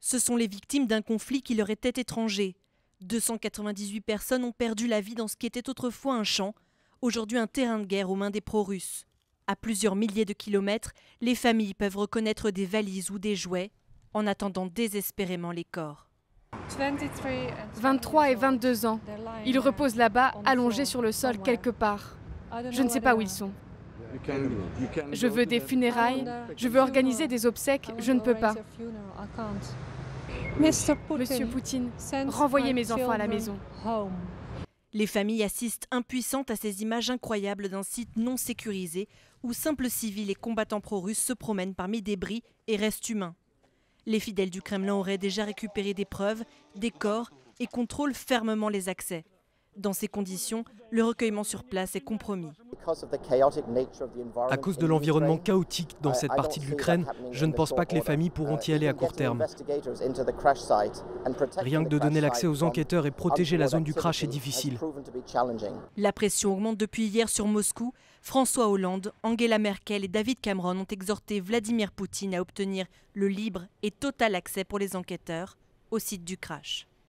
Ce sont les victimes d'un conflit qui leur était étranger. 298 personnes ont perdu la vie dans ce qui était autrefois un champ, aujourd'hui un terrain de guerre aux mains des pro-russes. À plusieurs milliers de kilomètres, les familles peuvent reconnaître des valises ou des jouets en attendant désespérément les corps. 23 et 22 ans. Ils reposent là-bas, allongés sur le sol quelque part. Je ne sais pas où ils sont. Je veux des funérailles, je veux organiser des obsèques, je ne peux pas. Monsieur Poutine, renvoyez mes enfants à la maison. Les familles assistent impuissantes à ces images incroyables d'un site non sécurisé où simples civils et combattants pro-russes se promènent parmi débris et restes humains. Les fidèles du Kremlin auraient déjà récupéré des preuves, des corps et contrôlent fermement les accès. Dans ces conditions, le recueillement sur place est compromis. À cause de l'environnement chaotique dans cette partie de l'Ukraine, je ne pense pas que les familles pourront y aller à court terme. Rien que de donner l'accès aux enquêteurs et protéger la zone du crash est difficile. La pression augmente depuis hier sur Moscou. François Hollande, Angela Merkel et David Cameron ont exhorté Vladimir Poutine à obtenir le libre et total accès pour les enquêteurs au site du crash.